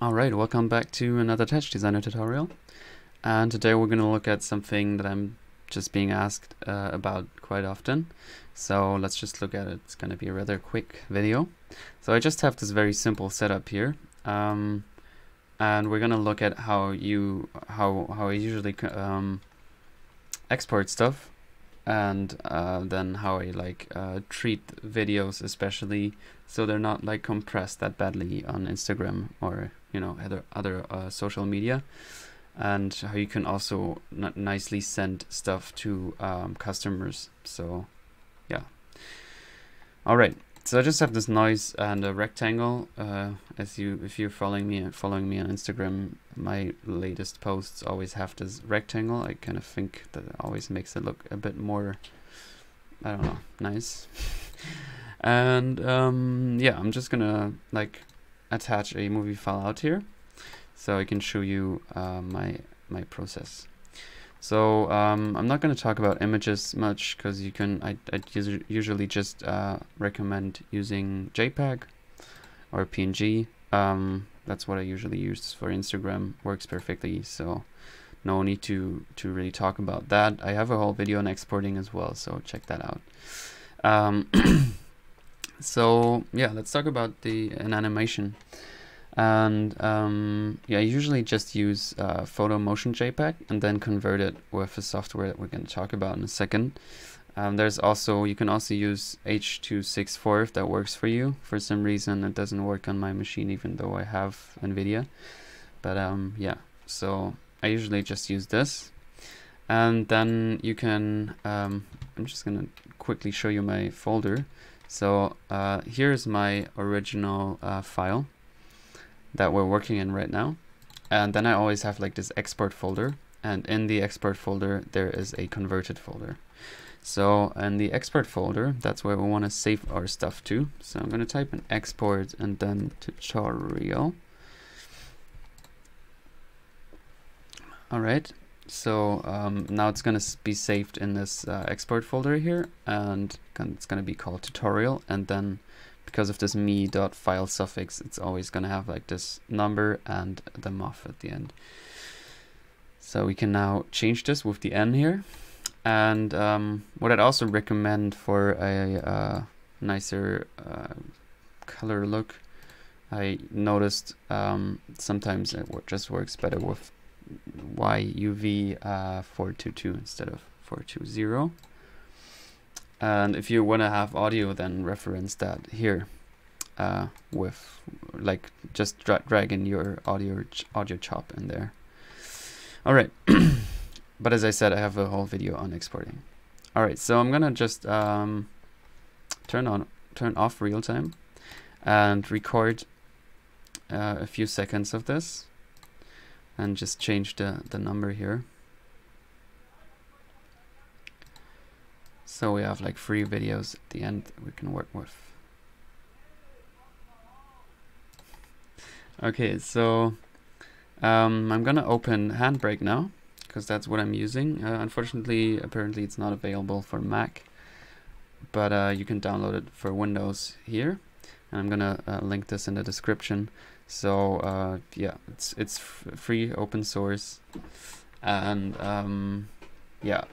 Alright, welcome back to another TouchDesigner tutorial. And today we're going to look at something that I'm just being asked uh, about quite often. So let's just look at it. It's going to be a rather quick video. So I just have this very simple setup here. Um, and we're going to look at how you how how I usually um, export stuff and uh, then how I like uh, treat videos especially so they're not like compressed that badly on Instagram or you know other other uh, social media and how you can also nicely send stuff to um, customers so yeah all right so I just have this noise and a rectangle. Uh, as you, if you're following me and following me on Instagram, my latest posts always have this rectangle. I kind of think that always makes it look a bit more, I don't know, nice. and um, yeah, I'm just gonna like attach a movie file out here, so I can show you uh, my my process. So um, I'm not going to talk about images much because you can. I I usually just uh, recommend using JPEG or PNG. Um, that's what I usually use for Instagram. Works perfectly. So no need to to really talk about that. I have a whole video on exporting as well. So check that out. Um, so yeah, let's talk about the an animation. And um, yeah, I usually just use uh, Photo Motion JPEG and then convert it with a software that we're going to talk about in a second. Um, there's also, you can also use H.264 if that works for you. For some reason it doesn't work on my machine even though I have NVIDIA. But um, yeah, so I usually just use this. And then you can, um, I'm just going to quickly show you my folder. So uh, here's my original uh, file that we're working in right now. And then I always have like this export folder. And in the export folder, there is a converted folder. So in the export folder, that's where we want to save our stuff to. So I'm going to type in export and then tutorial. All right. So um, now it's going to be saved in this uh, export folder here, and it's going to be called tutorial, and then because of this me dot file suffix, it's always going to have like this number and the mof at the end. So we can now change this with the n here. And um, what I'd also recommend for a uh, nicer uh, color look, I noticed um, sometimes it just works better with YUV uh, 422 instead of 420. And if you want to have audio, then reference that here uh, with like just dra dragging your audio ch audio chop in there. All right, but as I said, I have a whole video on exporting. All right, so I'm gonna just um, turn on turn off real time and record uh, a few seconds of this and just change the the number here. So we have like three videos at the end we can work with. Okay, so um, I'm gonna open HandBrake now because that's what I'm using. Uh, unfortunately, apparently it's not available for Mac, but uh, you can download it for Windows here. And I'm gonna uh, link this in the description. So uh, yeah, it's it's free, open source, and um, yeah,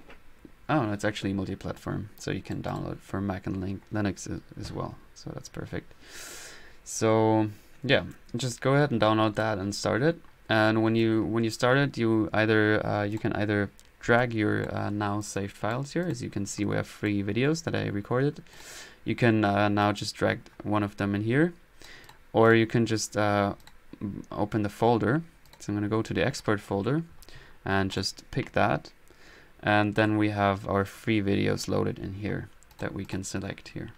Oh, it's actually multi-platform, so you can download for Mac and Linux as well. So that's perfect. So yeah, just go ahead and download that and start it. And when you when you start it, you either uh, you can either drag your uh, now saved files here. As you can see, we have three videos that I recorded. You can uh, now just drag one of them in here, or you can just uh, open the folder. So I'm going to go to the export folder and just pick that. And then we have our free videos loaded in here that we can select here.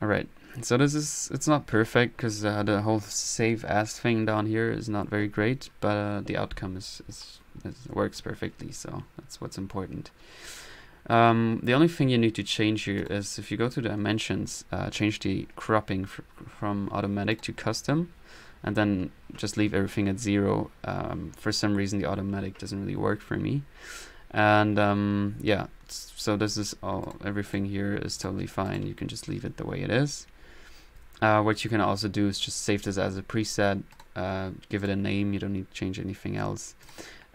All right so this is it's not perfect because uh, the whole save as thing down here is not very great but uh, the outcome is, is, is, works perfectly so that's what's important um, the only thing you need to change here is if you go to the dimensions uh, change the cropping fr from automatic to custom and then just leave everything at zero um, for some reason the automatic doesn't really work for me and um, yeah so this is all everything here is totally fine you can just leave it the way it is uh, what you can also do is just save this as a preset uh, give it a name. You don't need to change anything else.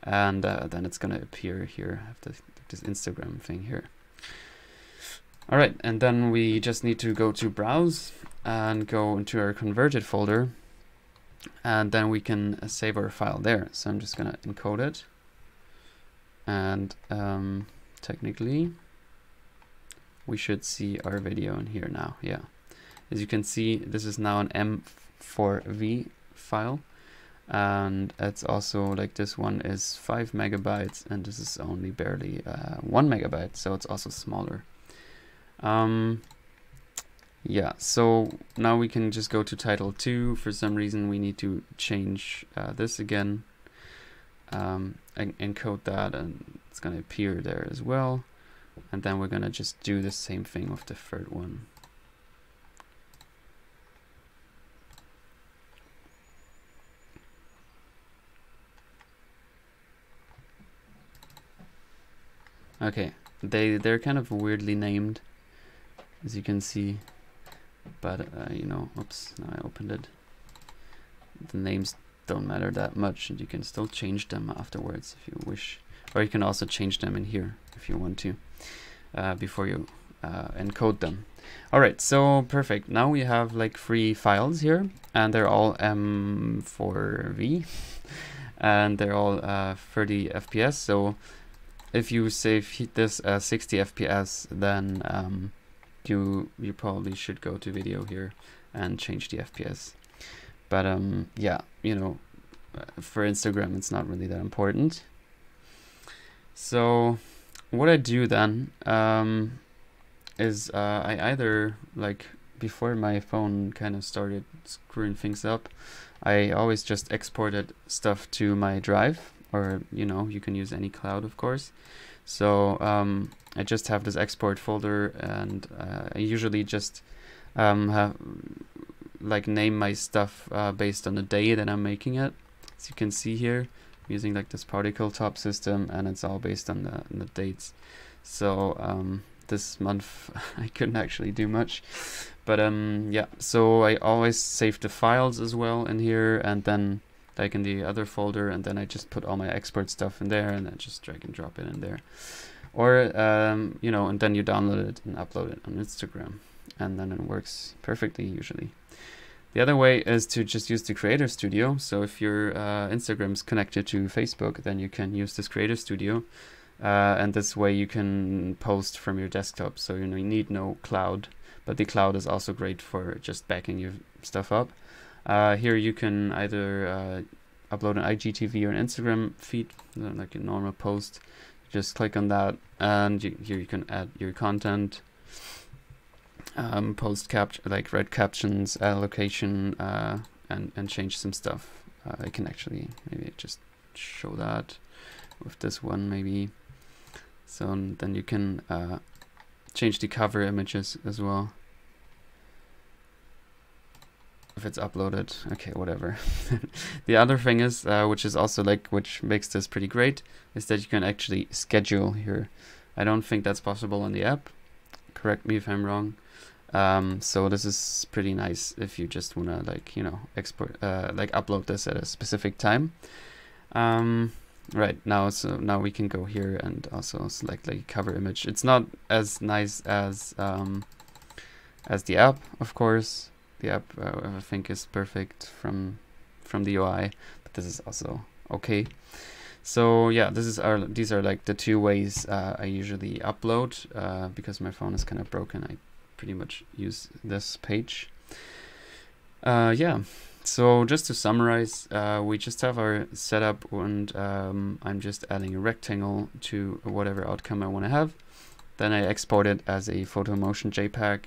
And uh, then it's gonna appear here. I have this, this Instagram thing here. All right, and then we just need to go to browse and go into our converted folder and then we can uh, save our file there. So I'm just gonna encode it and um, technically we should see our video in here now. Yeah, as you can see, this is now an M4V file and it's also like this one is 5 megabytes and this is only barely uh, 1 megabyte so it's also smaller um, yeah, so now we can just go to title 2. For some reason we need to change uh, this again, um, and encode that, and it's going to appear there as well. And then we're going to just do the same thing with the third one. Okay, they, they're kind of weirdly named as you can see. But uh, you know oops now I opened it. The names don't matter that much and you can still change them afterwards if you wish. Or you can also change them in here if you want to uh, before you uh, encode them. Alright so perfect. Now we have like three files here and they're all M4V and they're all uh, 30 FPS so if you save this as 60 FPS then um, you you probably should go to video here and change the FPS. But um, yeah, you know, uh, for Instagram, it's not really that important. So what I do then um, is uh, I either like before my phone kind of started screwing things up, I always just exported stuff to my drive, or you know, you can use any cloud, of course. So um, I just have this export folder and uh, I usually just um, have like name my stuff uh, based on the day that I'm making it. As you can see here, I'm using like this particle top system and it's all based on the, on the dates. So um, this month I couldn't actually do much. But um, yeah, so I always save the files as well in here and then like in the other folder and then I just put all my export stuff in there and then just drag and drop it in there. Or um, you know and then you download it and upload it on Instagram and then it works perfectly usually. The other way is to just use the creator studio. So if your uh, Instagram's connected to Facebook then you can use this creator studio uh, and this way you can post from your desktop. So you know you need no cloud but the cloud is also great for just backing your stuff up uh, here you can either uh, upload an IGTV or an Instagram feed like a normal post. Just click on that and you, here you can add your content. Um, post cap like red captions add location uh, and and change some stuff. Uh, I can actually maybe just show that with this one maybe. So then you can uh, change the cover images as well if it's uploaded. Okay whatever. The other thing is uh, which is also like which makes this pretty great is that you can actually schedule here. I don't think that's possible on the app. Correct me if I'm wrong. Um, so this is pretty nice if you just wanna like you know export uh, like upload this at a specific time. Um, right now so now we can go here and also select like cover image. It's not as nice as um, as the app of course the app uh, I think is perfect from from the UI, but this is also okay. So yeah, this is our these are like the two ways uh, I usually upload uh, because my phone is kind of broken. I pretty much use this page. Uh, yeah, so just to summarize, uh, we just have our setup and um, I'm just adding a rectangle to whatever outcome I want to have. Then I export it as a photo motion JPEG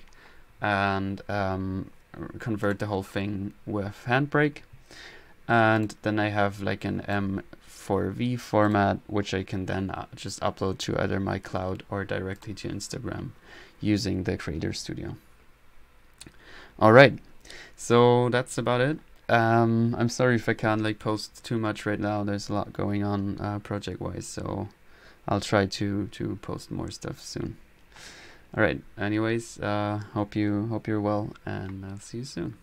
and um, convert the whole thing with HandBrake. And then I have like an M4V format, which I can then uh, just upload to either my cloud or directly to Instagram using the Creator Studio. All right, so that's about it. Um, I'm sorry if I can't like post too much right now. There's a lot going on uh, project-wise, so I'll try to to post more stuff soon. All right. Anyways, uh, hope you hope you're well, and I'll see you soon.